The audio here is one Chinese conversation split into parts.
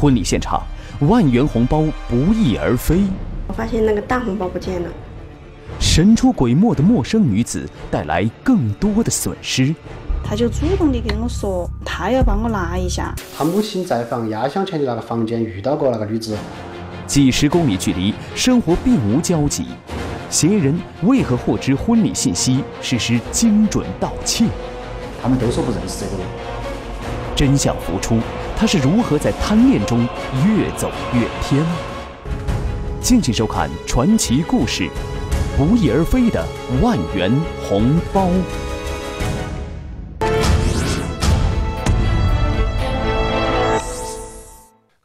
婚礼现场，万元红包不翼而飞。我发现那个大红包不见了。神出鬼没的陌生女子带来更多的损失。他就主动的跟我说，他要帮我拿一下。他母亲在放压箱钱的那个房间遇到过那个女子。几十公里距离，生活并无交集，嫌疑人为何获知婚礼信息，实施精准盗窃？他们都说不认识这个人。真相浮出，他是如何在贪恋中越走越偏？敬请收看传奇故事。不翼而飞的万元红包。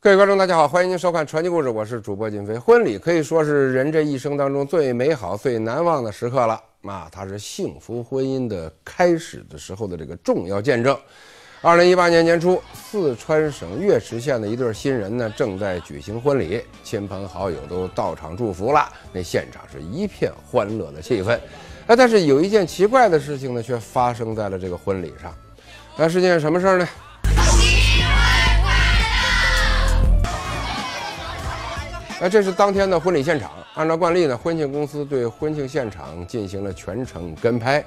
各位观众，大家好，欢迎您收看传奇故事，我是主播金飞。婚礼可以说是人这一生当中最美好、最难忘的时刻了啊！它是幸福婚姻的开始的时候的这个重要见证。二零一八年年初，四川省岳池县的一对新人呢，正在举行婚礼，亲朋好友都到场祝福了，那现场是一片欢乐的气氛。哎，但是有一件奇怪的事情呢，却发生在了这个婚礼上。那是件什么事儿呢？那这是当天的婚礼现场，按照惯例呢，婚庆公司对婚庆现场进行了全程跟拍。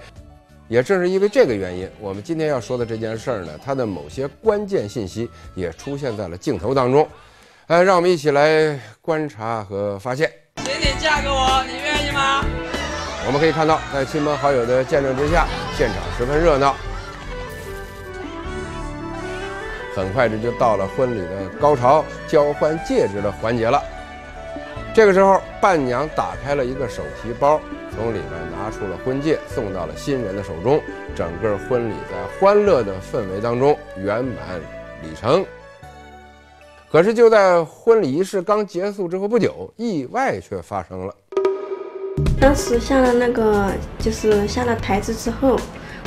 也正是因为这个原因，我们今天要说的这件事儿呢，它的某些关键信息也出现在了镜头当中。呃，让我们一起来观察和发现。请你嫁给我，你愿意吗？我们可以看到，在亲朋好友的见证之下，现场十分热闹。很快，这就到了婚礼的高潮——交换戒指的环节了。这个时候，伴娘打开了一个手提包，从里面拿出了婚戒，送到了新人的手中。整个婚礼在欢乐的氛围当中圆满礼成。可是就在婚礼仪式刚结束之后不久，意外却发生了。当时下了那个，就是下了台子之后，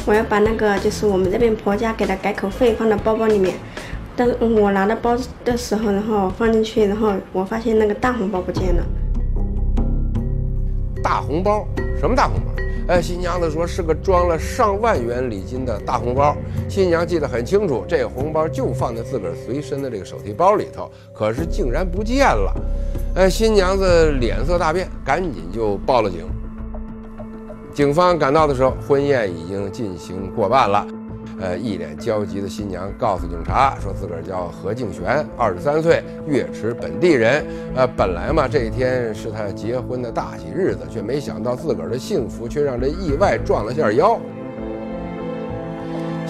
我要把那个就是我们这边婆家给的改口费放到包包里面。我拿到包的时候，然后放进去，然后我发现那个大红包不见了。大红包？什么大红包？哎，新娘子说是个装了上万元礼金的大红包。新娘记得很清楚，这红包就放在自个儿随身的这个手提包里头，可是竟然不见了。哎，新娘子脸色大变，赶紧就报了警。警方赶到的时候，婚宴已经进行过半了。呃，一脸焦急的新娘告诉警察，说自个儿叫何静璇，二十三岁，岳池本地人。呃，本来嘛，这一天是他结婚的大喜日子，却没想到自个儿的幸福却让这意外撞了下腰。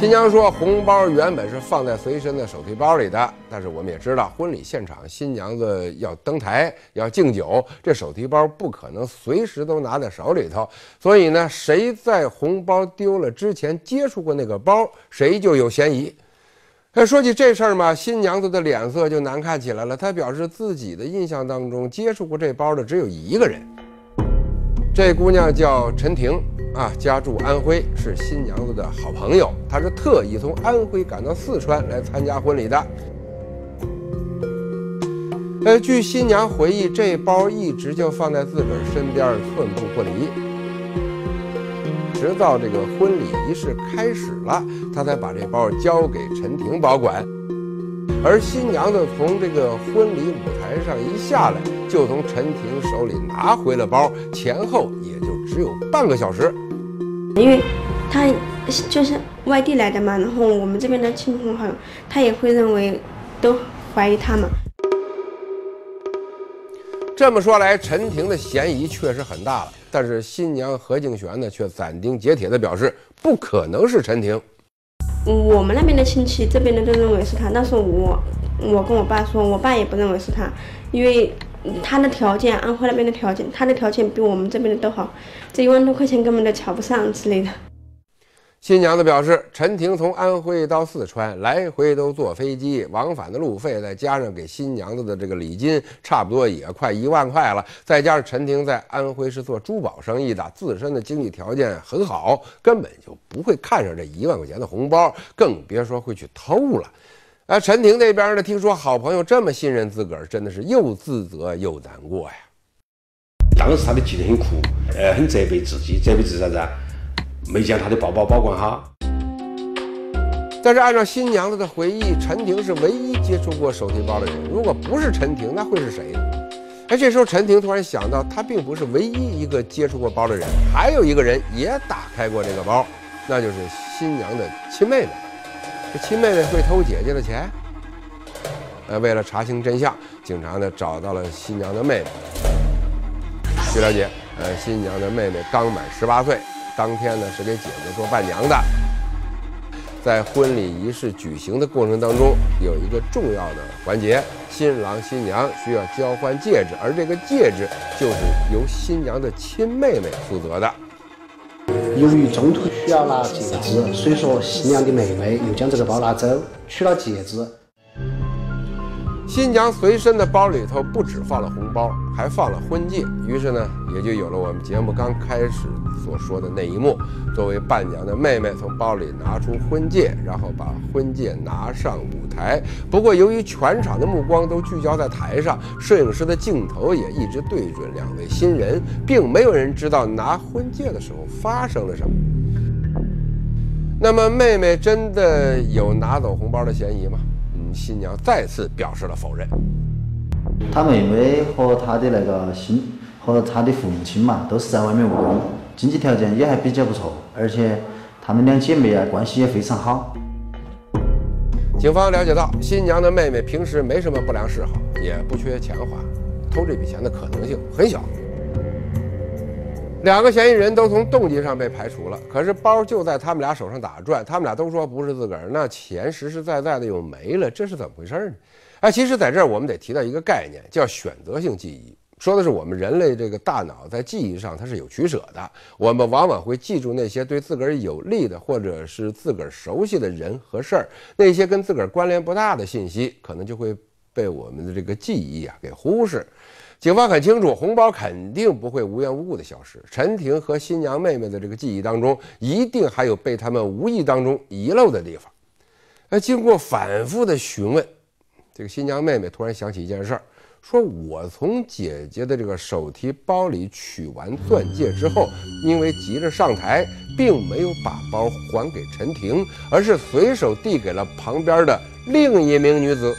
新娘说：“红包原本是放在随身的手提包里的，但是我们也知道，婚礼现场新娘子要登台要敬酒，这手提包不可能随时都拿在手里头。所以呢，谁在红包丢了之前接触过那个包，谁就有嫌疑。”哎，说起这事儿嘛，新娘子的脸色就难看起来了。她表示自己的印象当中，接触过这包的只有一个人，这姑娘叫陈婷。啊，家住安徽，是新娘子的好朋友。她是特意从安徽赶到四川来参加婚礼的。呃，据新娘回忆，这包一直就放在自个儿身边，寸步不离。直到这个婚礼仪式开始了，她才把这包交给陈婷保管。而新娘子从这个婚礼舞台上一下来，就从陈婷手里拿回了包，前后也就只有半个小时。因为他就是外地来的嘛，然后我们这边的亲朋好友，他也会认为都怀疑他嘛。这么说来，陈婷的嫌疑确实很大了。但是新娘何静璇呢，却斩钉截铁地表示，不可能是陈婷。我们那边的亲戚，这边的都认为是他，但是我我跟我爸说，我爸也不认为是他，因为。他的条件，安徽那边的条件，他的条件比我们这边的都好，这一万多块钱根本都瞧不上之类的。新娘子表示，陈婷从安徽到四川来回都坐飞机，往返的路费再加上给新娘子的这个礼金，差不多也快一万块了。再加上陈婷在安徽是做珠宝生意的，自身的经济条件很好，根本就不会看上这一万块钱的红包，更别说会去偷了。而陈婷那边呢？听说好朋友这么信任自个儿，真的是又自责又难过呀。当时他的记得很苦，呃，很责备自己，责备自己啥子啊？没将他的包包保管好。但是按照新娘子的回忆，陈婷是唯一接触过手提包的人。如果不是陈婷，那会是谁呢？哎，这时候陈婷突然想到，她并不是唯一一个接触过包的人，还有一个人也打开过这个包，那就是新娘的亲妹妹。这亲妹妹会偷姐姐的钱？呃，为了查清真相，警察呢找到了新娘的妹妹。据了解，呃，新娘的妹妹刚满十八岁，当天呢是给姐姐做伴娘的。在婚礼仪式举行的过程当中，有一个重要的环节，新郎新娘需要交换戒指，而这个戒指就是由新娘的亲妹妹负责的。由于中途需要拿戒指，所以说新娘的妹妹又将这个包拿走，取了戒指。新娘随身的包里头不止放了红包，还放了婚戒。于是呢，也就有了我们节目刚开始所说的那一幕：作为伴娘的妹妹从包里拿出婚戒，然后把婚戒拿上舞台。不过，由于全场的目光都聚焦在台上，摄影师的镜头也一直对准两位新人，并没有人知道拿婚戒的时候发生了什么。那么，妹妹真的有拿走红包的嫌疑吗？嗯新娘再次表示了否认。她妹妹和她的那个新和她的父母亲嘛，都是在外面务工，经济条件也还比较不错，而且她们两姐妹啊关系也非常好。警方了解到，新娘的妹妹平时没什么不良嗜好，也不缺钱花，偷这笔钱的可能性很小。两个嫌疑人都从动机上被排除了，可是包就在他们俩手上打转，他们俩都说不是自个儿，那钱实实在在的又没了，这是怎么回事呢？哎，其实在这儿我们得提到一个概念，叫选择性记忆，说的是我们人类这个大脑在记忆上它是有取舍的，我们往往会记住那些对自个儿有利的或者是自个儿熟悉的人和事儿，那些跟自个儿关联不大的信息，可能就会被我们的这个记忆啊给忽视。警方很清楚，红包肯定不会无缘无故的消失。陈婷和新娘妹妹的这个记忆当中，一定还有被他们无意当中遗漏的地方。那经过反复的询问，这个新娘妹妹突然想起一件事儿，说：“我从姐姐的这个手提包里取完钻戒之后，因为急着上台，并没有把包还给陈婷，而是随手递给了旁边的另一名女子。”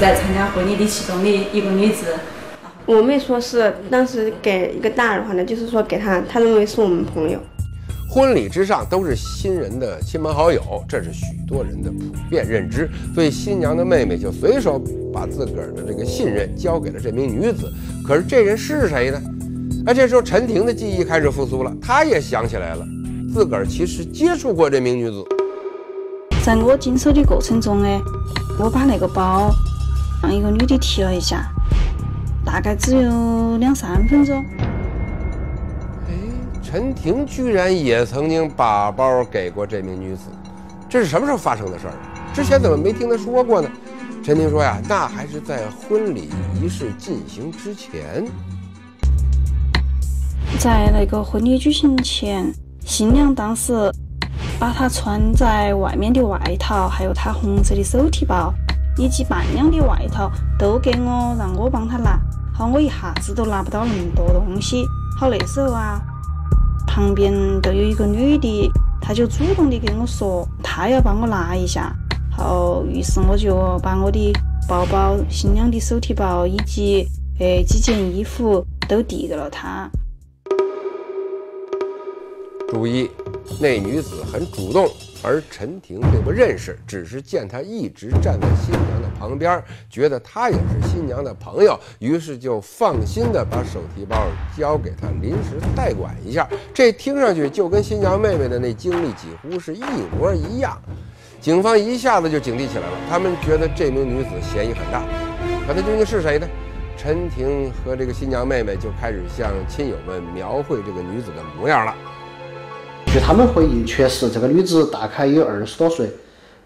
是来参加婚礼的其中的一个女子，我妹说是当时给一个大耳环的，就是说给她，她认为是我们朋友。婚礼之上都是新人的亲朋好友，这是许多人的普遍认知，所以新娘的妹妹就随手把自个儿的这个信任交给了这名女子。可是这人是谁呢？哎，这时候陈婷的记忆开始复苏了，她也想起来了，自个儿其实接触过这名女子。在我经手的过程中，呢，我把那个包。让一个女的提了一下，大概只有两三分钟。哎，陈婷居然也曾经把包给过这名女子，这是什么时候发生的事儿？之前怎么没听她说过呢？陈婷说呀，那还是在婚礼仪式进行之前。在那个婚礼举行前，新娘当时把她穿在外面的外套，还有她红色的手提包。以及伴娘的外套都给我，让我帮她拿。好，我一下子都拿不到那么多东西。好，那时候啊，旁边都有一个女的，她就主动的跟我说，她要帮我拿一下。好，于是我就把我的包包、新娘的手提包以及呃几件衣服都递给了她。注意，那女子很主动。而陈婷并不认识，只是见他一直站在新娘的旁边，觉得他也是新娘的朋友，于是就放心的把手提包交给他临时代管一下。这听上去就跟新娘妹妹的那经历几乎是一模一样。警方一下子就警惕起来了，他们觉得这名女子嫌疑很大。可她究竟是谁呢？陈婷和这个新娘妹妹就开始向亲友们描绘这个女子的模样了。据他们回忆，确实这个女子大概有二十多岁，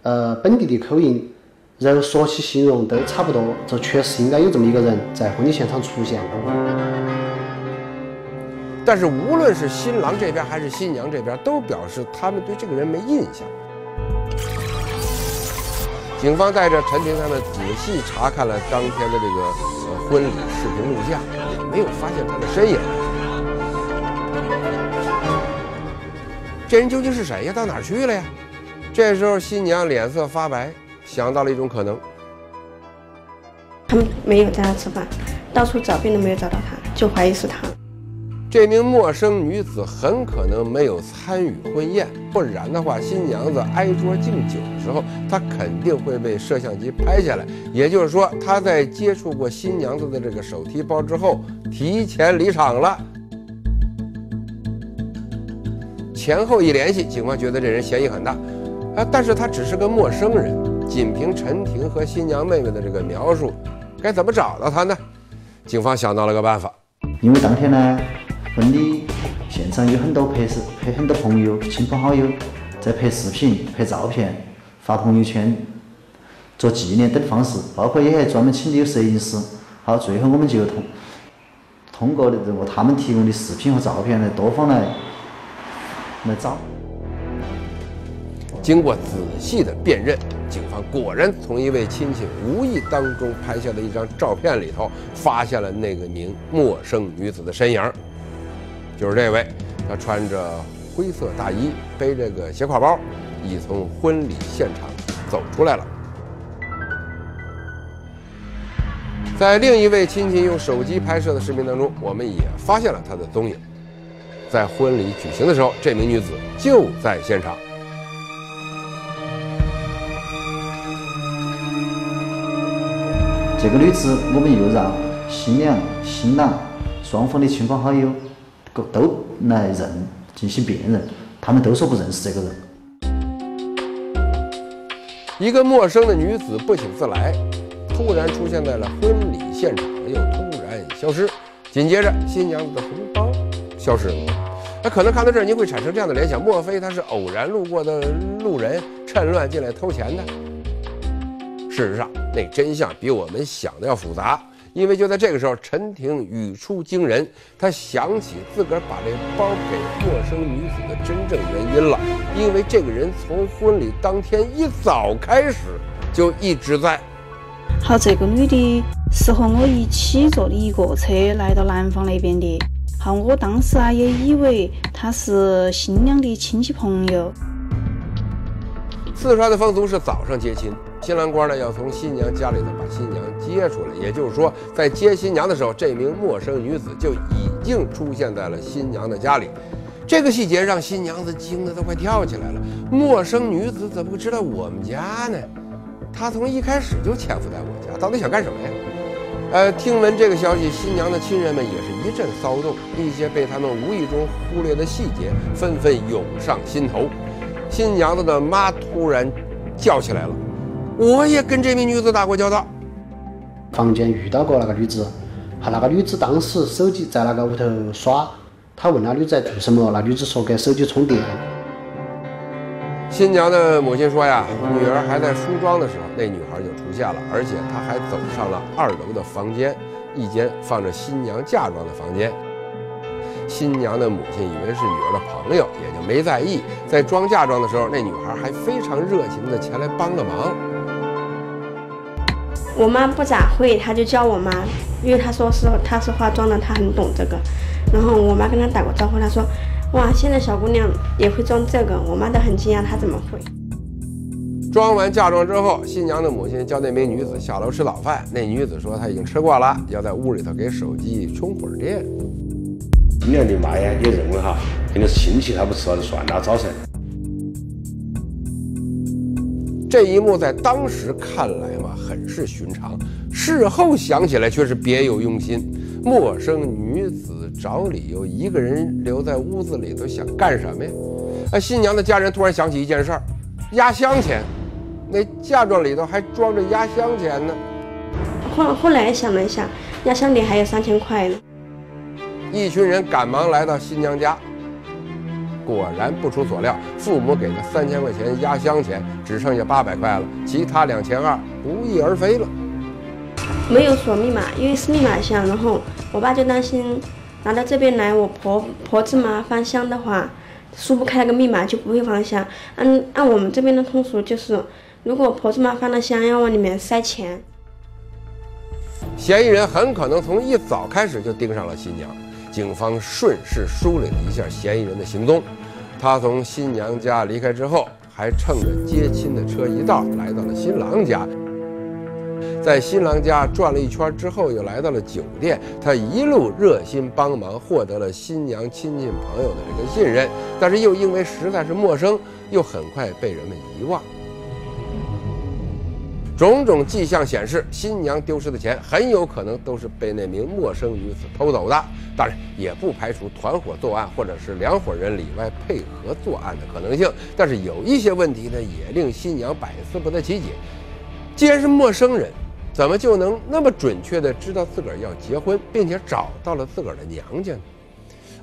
呃，本地的口音，人说起形容都差不多，这确实应该有这么一个人在婚礼现场出现。但是无论是新郎这边还是新娘这边，都表示他们对这个人没印象。警方带着陈婷他们仔细查看了当天的这个婚礼视频录像，也没有发现他的身影。这人究竟是谁呀？到哪儿去了呀？这时候新娘脸色发白，想到了一种可能。他们没有在那吃饭，到处找遍都没有找到他，就怀疑是他。这名陌生女子很可能没有参与婚宴，不然的话，新娘子挨桌敬酒的时候，她肯定会被摄像机拍下来。也就是说，她在接触过新娘子的这个手提包之后，提前离场了。前后一联系，警方觉得这人嫌疑很大，啊，但是他只是个陌生人，仅凭陈婷和新娘妹妹的这个描述，该怎么找到他呢？警方想到了个办法，因为当天呢。婚礼现场有很多拍摄，拍很多朋友、亲朋好友在拍视频、拍照片、发朋友圈做纪念等方式，包括也还专门请的有摄影师。好，最后我们就通通过的这个他们提供的视频和照片来多方来来找。经过仔细的辨认，警方果然从一位亲戚无意当中拍下的一张照片里头，发现了那个名陌生女子的身影。就是这位，她穿着灰色大衣，背着个斜挎包，已从婚礼现场走出来了。在另一位亲戚用手机拍摄的视频当中，我们也发现了他的踪影。在婚礼举行的时候，这名女子就在现场。这个女子，我们又让新娘、新郎双方的亲朋好友。都来认进行辨认，他们都说不认识这个人。一个陌生的女子不请自来，突然出现在了婚礼现场，又突然消失。紧接着，新娘子的红包消失了。那可能看到这儿，您会产生这样的联想：莫非他是偶然路过的路人，趁乱进来偷钱的？事实上，那真相比我们想的要复杂。因为就在这个时候，陈婷语出惊人，她想起自个儿把这包给陌生女子的真正原因了。因为这个人从婚礼当天一早开始就一直在。好，这个女的是和我一起坐的一个车来到南方那边的。好，我当时啊也以为他是新娘的亲戚朋友。四川的风俗是早上接亲。新郎官呢要从新娘家里头把新娘接出来，也就是说，在接新娘的时候，这名陌生女子就已经出现在了新娘的家里。这个细节让新娘子惊得都快跳起来了。陌生女子怎么会知道我们家呢？她从一开始就潜伏在我家，到底想干什么呀？呃，听闻这个消息，新娘的亲人们也是一阵骚动，一些被他们无意中忽略的细节纷纷涌上心头。新娘子的妈突然叫起来了。我也跟这名女子打过交道，房间遇到过那个女子，哈，那个女子当时手机在那个屋头耍，他问那女子在做什么，那女子说给手机充电。新娘的母亲说呀，女儿还在梳妆的时候，那女孩就出现了，而且她还走上了二楼的房间，一间放着新娘嫁妆的房间。新娘的母亲以为是女儿的朋友，也就没在意。在装嫁妆的时候，那女孩还非常热情地前来帮了忙。我妈不咋会，她就叫我妈，因为她说是她是化妆的，她很懂这个。然后我妈跟她打过招呼，她说：“哇，现在小姑娘也会装这个。”我妈都很惊讶，她怎么会？装完嫁妆之后，新娘的母亲叫那名女子下楼吃早饭。那女子说她已经吃过了，要在屋里头给手机充会儿电。新娘的妈呀，也认为哈，肯定是亲戚，她不吃了就算了，早晨。这一幕在当时看来嘛，很是寻常；事后想起来却是别有用心。陌生女子找理由，一个人留在屋子里头，想干什么呀？哎，新娘的家人突然想起一件事儿：压箱钱，那嫁妆里头还装着压箱钱呢。后后来想了一下，压箱里还有三千块呢。一群人赶忙来到新娘家。果然不出所料，父母给的三千块钱压箱钱只剩下八百块了，其他两千二不翼而飞了。没有锁密码，因为是密码箱，然后我爸就担心拿到这边来，我婆婆子妈翻箱的话，输不开那个密码就不会翻箱。按按我们这边的通俗就是，如果婆子妈翻了箱，要往里面塞钱。嫌疑人很可能从一早开始就盯上了新娘。警方顺势梳理了一下嫌疑人的行踪，他从新娘家离开之后，还乘着接亲的车一道来到了新郎家。在新郎家转了一圈之后，又来到了酒店。他一路热心帮忙，获得了新娘亲戚朋友的这个信任。但是又因为实在是陌生，又很快被人们遗忘。种种迹象显示，新娘丢失的钱很有可能都是被那名陌生女子偷走的。当然，也不排除团伙作案或者是两伙人里外配合作案的可能性。但是有一些问题呢，也令新娘百思不得其解。既然是陌生人，怎么就能那么准确地知道自个儿要结婚，并且找到了自个儿的娘家呢？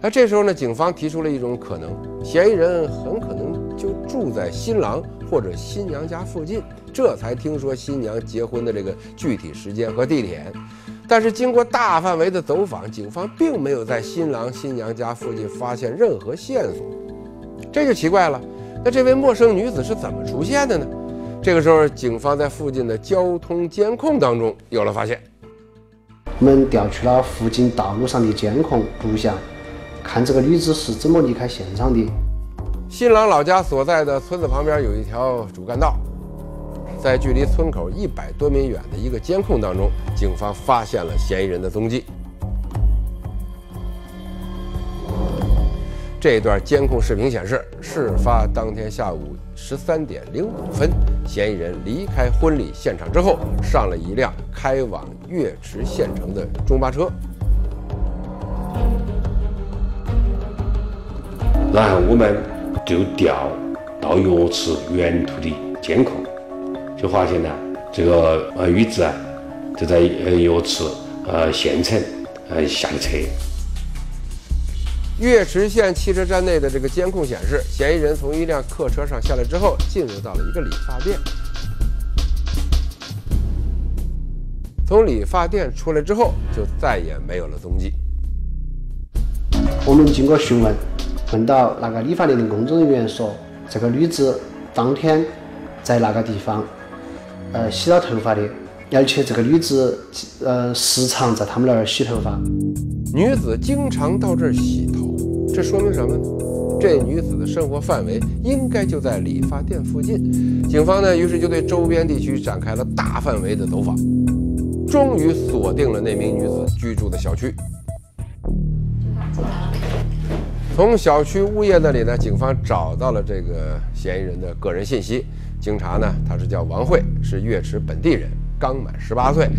那这时候呢，警方提出了一种可能：嫌疑人很可能就住在新郎或者新娘家附近，这才听说新娘结婚的这个具体时间和地点。但是经过大范围的走访，警方并没有在新郎新娘家附近发现任何线索，这就奇怪了。那这位陌生女子是怎么出现的呢？这个时候，警方在附近的交通监控当中有了发现。我们调取了附近道路上的监控录像，看这个女子是怎么离开现场的。新郎老家所在的村子旁边有一条主干道，在距离村口一百多米远的一个监控当中，警方发现了嫌疑人的踪迹。这段监控视频显示，事发当天下午十三点零五分，嫌疑人离开婚礼现场之后，上了一辆开往岳池县城的中巴车。然后我们就调到岳池原图的监控，就发现呢，这个呃女子啊，就在呃岳池呃县城呃下的车。岳池县汽车站内的这个监控显示，嫌疑人从一辆客车上下来之后，进入到了一个理发店。从理发店出来之后，就再也没有了踪迹。我们经过询问，问到那个理发店的工作人员说，这个女子当天在那个地方，呃，洗了头发的，而且这个女子呃时常在他们那儿洗头发。女子经常到这儿洗头。这说明什么呢？这女子的生活范围应该就在理发店附近。警方呢，于是就对周边地区展开了大范围的走访，终于锁定了那名女子居住的小区。从小区物业那里呢，警方找到了这个嫌疑人的个人信息。经查呢，他是叫王慧，是岳池本地人，刚满十八岁。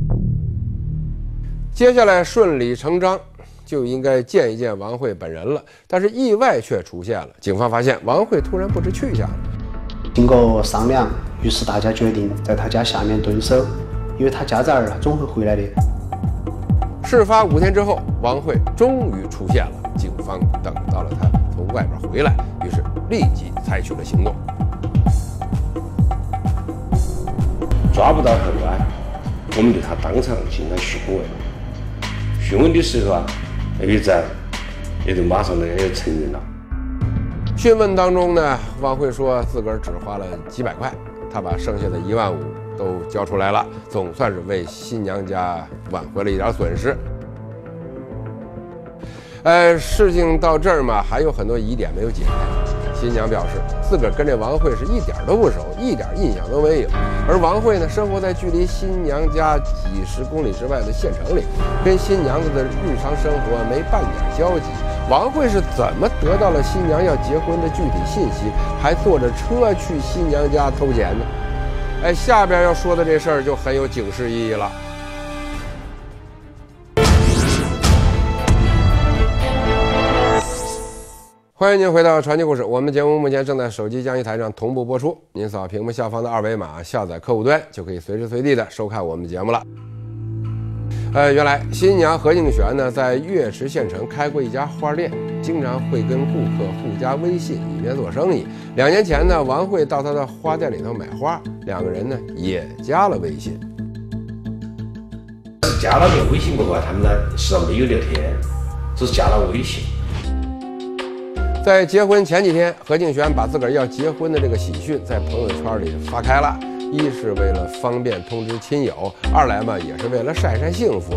接下来顺理成章。就应该见一见王慧本人了，但是意外却出现了。警方发现王慧突然不知去向了。经过商量，于是大家决定在他家下面蹲守，因为他家在儿，他总会回来的。事发五天之后，王慧终于出现了。警方等到了他从外边回来，于是立即采取了行动。抓不到后啊，我们对他当场进行讯问。讯问的时候啊。一战也就马上呢也承认了。讯问当中呢，王慧说自个儿只花了几百块，他把剩下的一万五都交出来了，总算是为新娘家挽回了一点损失。呃，事情到这儿嘛，还有很多疑点没有解开。新娘表示，自个儿跟这王慧是一点儿都不熟，一点儿印象都没有。而王慧呢，生活在距离新娘家几十公里之外的县城里，跟新娘子的日常生活没半点交集。王慧是怎么得到了新娘要结婚的具体信息，还坐着车去新娘家偷钱呢？哎，下边要说的这事儿就很有警示意义了。欢迎您回到传奇故事。我们节目目前正在手机交易台上同步播出，您扫屏幕下方的二维码下载客户端，就可以随时随地的收看我们的节目了。呃，原来新娘何静璇呢，在岳池县城开过一家花店，经常会跟顾客互加微信，以便做生意。两年前呢，王慧到她的花店里头买花，两个人呢也加了微信。加了个微信过后，他们呢实际上没有聊天，只是加了微信。在结婚前几天，何静轩把自个儿要结婚的这个喜讯在朋友圈里发开了，一是为了方便通知亲友，二来嘛也是为了晒晒幸福。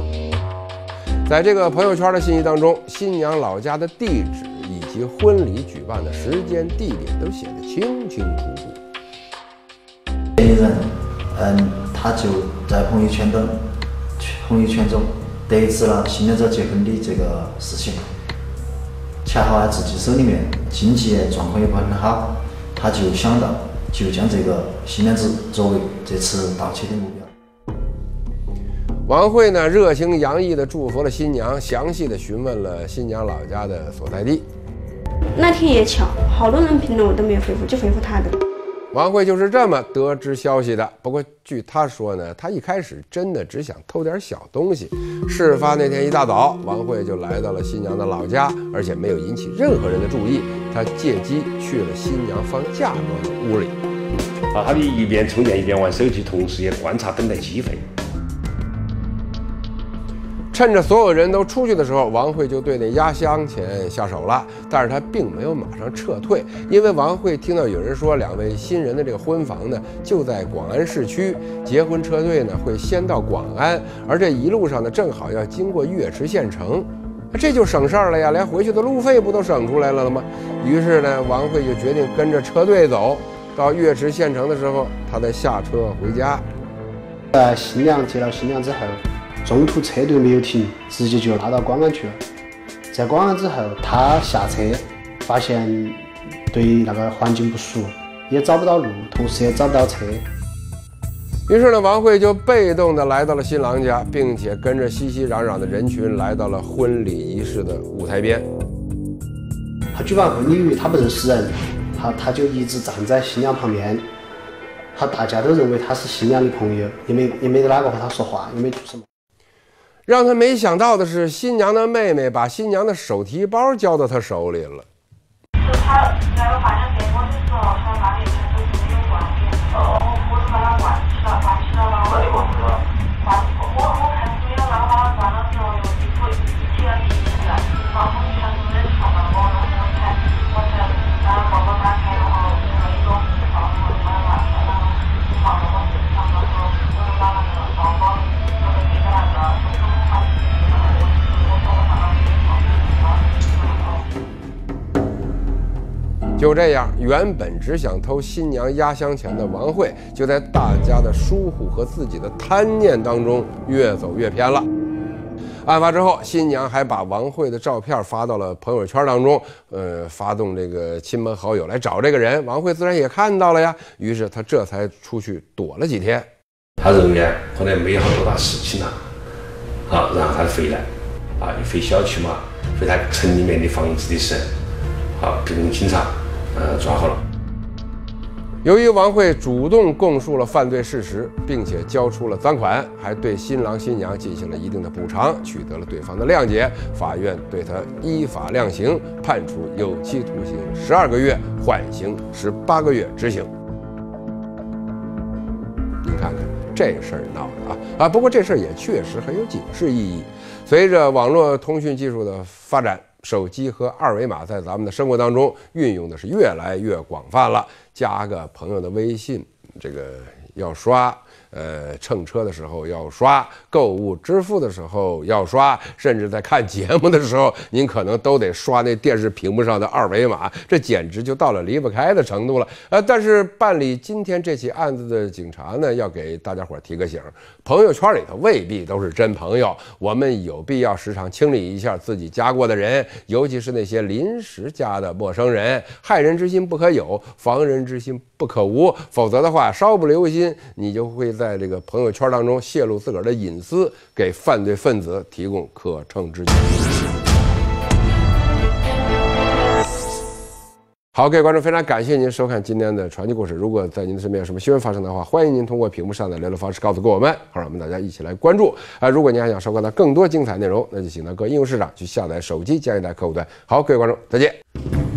在这个朋友圈的信息当中，新娘老家的地址以及婚礼举办的时间地点都写得清清楚楚。人，嗯，他就在朋友圈中，朋友圈中得知了新娘子结婚的这个事情。恰好他，自己手里面经济状况也不很好，他就想到就将这个新娘子作为这次盗窃的目标。王慧呢，热情洋溢地祝福了新娘，详细的询问了新娘老家的所在地。那天也巧，好多人评论我都没有回复，就回复他的。王慧就是这么得知消息的。不过据他说呢，他一开始真的只想偷点小东西。事发那天一大早，王慧就来到了新娘的老家，而且没有引起任何人的注意。他借机去了新娘放嫁妆的屋里。啊，他一边充电一边玩手机，同时也观察等待机会。趁着所有人都出去的时候，王慧就对那压箱钱下手了。但是他并没有马上撤退，因为王慧听到有人说，两位新人的这个婚房呢就在广安市区，结婚车队呢会先到广安，而这一路上呢正好要经过岳池县城，这就省事儿了呀，连回去的路费不都省出来了了吗？于是呢，王慧就决定跟着车队走到岳池县城的时候，他再下车回家。在新娘接到新娘之后。中途车队没有停，直接就拉到广安去了。在广安之后，他下车发现对那个环境不熟，也找不到路，同时也找不到车。于是呢，王慧就被动的来到了新郎家，并且跟着熙熙攘攘的人群来到了婚礼仪式的舞台边。他举办婚礼，他不认识人，他他就一直站在新娘旁边。他大家都认为他是新娘的朋友，也没也没得哪个和他说话，也没做什么。让他没想到的是，新娘的妹妹把新娘的手提包交到他手里了。就他那个换成电话的时就这样，原本只想偷新娘压箱钱的王慧，就在大家的疏忽和自己的贪念当中越走越偏了。案发之后，新娘还把王慧的照片发到了朋友圈当中，呃，发动这个亲朋好友来找这个人。王慧自然也看到了呀，于是他这才出去躲了几天。他认为可能没有好多大事情了，好，然后他回来，啊，回小区嘛，回他城里面的房子的时候，好，被警察。呃，抓获了。由于王慧主动供述了犯罪事实，并且交出了赃款，还对新郎新娘进行了一定的补偿，取得了对方的谅解，法院对他依法量刑，判处有期徒刑十二个月，缓刑十八个月执行。你看看这事儿闹的啊啊！不过这事儿也确实很有警示意义。随着网络通讯技术的发展。手机和二维码在咱们的生活当中运用的是越来越广泛了，加个朋友的微信，这个要刷。呃，乘车的时候要刷，购物支付的时候要刷，甚至在看节目的时候，您可能都得刷那电视屏幕上的二维码，这简直就到了离不开的程度了。呃，但是办理今天这起案子的警察呢，要给大家伙提个醒：朋友圈里头未必都是真朋友，我们有必要时常清理一下自己加过的人，尤其是那些临时加的陌生人。害人之心不可有，防人之心不可无，否则的话，稍不留心，你就会在。这个朋友圈当中泄露自个儿的隐私，给犯罪分子提供可乘之机。好，各位观众，非常感谢您收看今天的传奇故事。如果在您的身边有什么新闻发生的话，欢迎您通过屏幕上的联络方式告诉给我们，好让我们大家一起来关注。啊，如果您还想收看到更多精彩内容，那就请到各应用市场去下载手机加一台客户端。好，各位观众，再见。